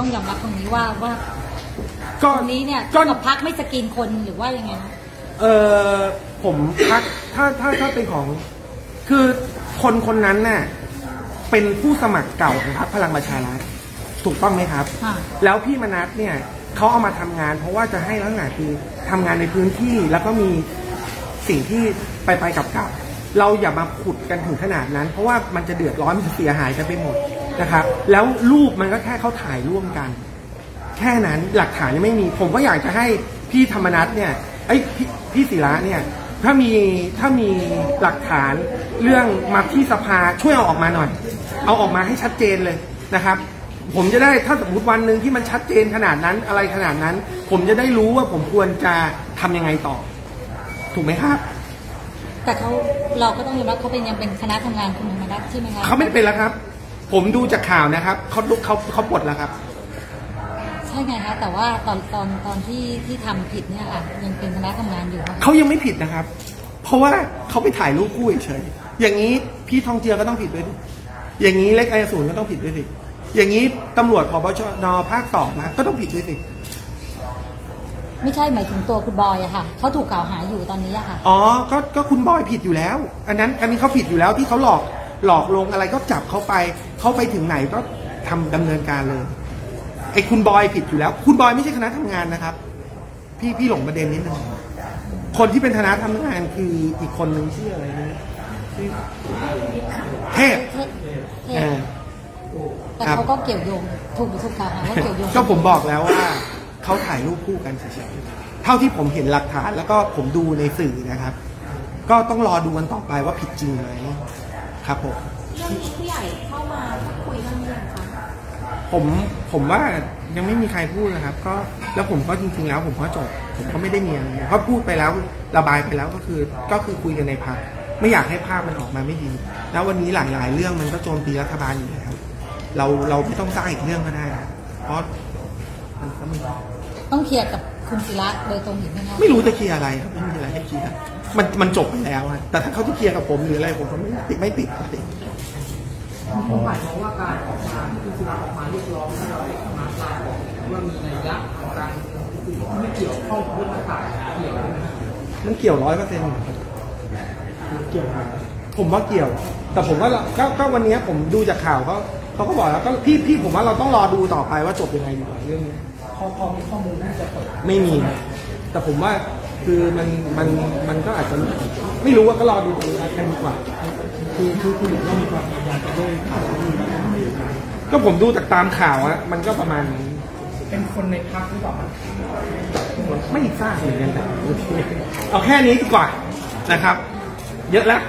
ต้องยอมรับตรงนี้ว่าว่าก็ตรงนี้เนี่ยก็ กับพักไม่สกรีนคนหรือว่ายังไงคะเออผมพักถ้าถ้าถ้าเป็นของ คือคนคนนั้นน่ะเป็นผู้สมัครเก่าของพรรคพลังประชารัฐถูกต้องไหมครับค่ะแล้วพี่มนัสเนี่ยเขาเอามาทำงาน เพราะว่าจะให้ลักษณะคือทำงานในพื้นที่แล้วก็มีสิ่งที่ไปไปกับกับเราอย่ามาขุดกันถึงขนาดนั้น เพราะว่ามันจะเดือดร้อนมันจะเสียหายกันไปหมด นะครับ แล้วรูปมันก็แค่เขาถ่ายร่วมกัน แค่นั้นหลักฐานยังไม่มี ผมก็อยากจะให้พี่ธรรมนัทเนี่ยไอ้ยพี่พี่ศิระเนี่ยถ้ามีถ้ามีหลักฐานเรื่องมาที่สภาช่วยเอาออกมาหน่อย เอาออกมาให้ชัดเจนเลยนะครับ ผมจะได้ถ้าสมมติวันหนึ่งที่มันชัดเจนขนาดนั้นอะไรขนาดนั้น ผมจะได้รู้ว่าผมควรจะทำยังไงต่อ ถูกไหมครับ แต่เขาเราก็ต้องยอมรับเขาเป็นยังเป็นคณะทำงานคุณธรรมนัฐใช่ไหมคะเขาไม่เป็นแล้วครับ ผมดูจากข่าวนะครับเขาเขาเขาปลดแล้วครับใช่ไงคะแต่ว่าตอนตอนตอนที่ที่ทำผิดเนี่ยค่ะยังเป็นคณะทำงานอยู่ค่ะเขายังไม่ผิดนะครับ เพราะว่าเขาไปถ่ายรูปคู่เฉยๆอย่างนี้พี่ทองเจือก็ต้องผิดด้วยดิอย่างนี้เล็กไอศูนย์ก็ต้องผิดด้วยสิอย่างนี้ตำรวจพบชนภาคสองนะก็ต้องผิดด้วยสิไม่ใช่หมายถึงตัวคุณบอยอะค่ะเขาถูกกล่าวหาอยู่ตอนนี้อะค่ะ อ๋อก็ก็คุณบอยผิดอยู่แล้ว อันนั้นอันนี้เขาผิดอยู่แล้วที่เขาหลอก หลอกลวงอะไรก็จับเขาไปเขาไปถึงไหนก็ทำดำเนินการเลยไอ้คุณบอยผิดอยู่แล้ว คุณบอยไม่ใช่คณะทำงานนะครับ พี่พี่หลงประเด็นนิดนึงคนที่เป็นคณะทำงานคืออีกคนนึงชื่ออะไรนะชื่อเทพเทศเทศอ่าแต่ครับเขาก็เกี่ยวโยงถูกถูกกล่าวหาว่าเกี่ยวโยงก็ผมบอกแล้วว่าเขาถ่ายรูปคู่กันเฉยๆเท่าที่ผมเห็นหลักฐานแล้วก็ผมดูในสื่อนะครับ ก็ต้องรอดูกันต่อไปว่าผิดจริงไหม ครับผมเรื่องนี้ผู้ใหญ่เข้ามาพูดคุยเรื่องนี้ยังคะผมผมว่ายังไม่มีใครพูดนะครับ ก็แล้วผมก็จริง ๆ แล้ว ผมก็จบผมก็ไม่ได้มีอะไรเพราะพูดไปแล้วระบายไปแล้วก็คือก็คือคุยกันในพักไม่อยากให้ภาพมันออกมาไม่ดี แล้ววันนี้หลายๆเรื่องมันก็โจมตีรัฐบาลอยู่แล้วเราเราไม่ต้องสร้างอีกเรื่องก็ได้นะเพราะ มันก็ไม่ต้องเคลียร์กับคุณศิระโดยตรงอีกไหมคะไม่รู้จะเคลียร์อะไรครับไม่มีอะไรให้เคลียร์มันมันจบไปแล้วอะแต่ถ้าเขาจะเคลียร์กับผมหรืออะไรผมก็ไม่ติดไม่ติดไม่ติดผมหมายความว่าการออกมาที่คุณศิระออกมาเรียกร้องให้เราได้มาลาออกว่ามีนัยยะของการไม่เกี่ยวข้องกับเรื่องต่างๆเกี่ยวไหมครับมันเกี่ยวร้อยเปอร์เซ็นต์เกี่ยวครับผมว่าเกี่ยว แต่ผมว่าเราก็ก็วันนี้ผมดูจากข่าวเขาเขาก็บอกแล้วก็พี่พี่ผมว่าเราต้องรอดูต่อไปว่าจบยังไงดีกว่าเรื่องนี้ พอพอมีข้อมูลน่าจะเปิดไม่มีแต่ผมว่าคือมันมันมันก็อาจจะไม่รู้ว่าก็รอดูกันดีกว่า คือคือคือเรามีความพยายามจะด้วยข่าวก็ผมดูจากตามข่าวอะมันก็ประมาณนี้เป็นคนในพรรคหรือเปล่าครับไม่ทราบเหมือนกันแต่โอเคเอาแค่นี้ดีกว่านะครับ เยอะแล้ว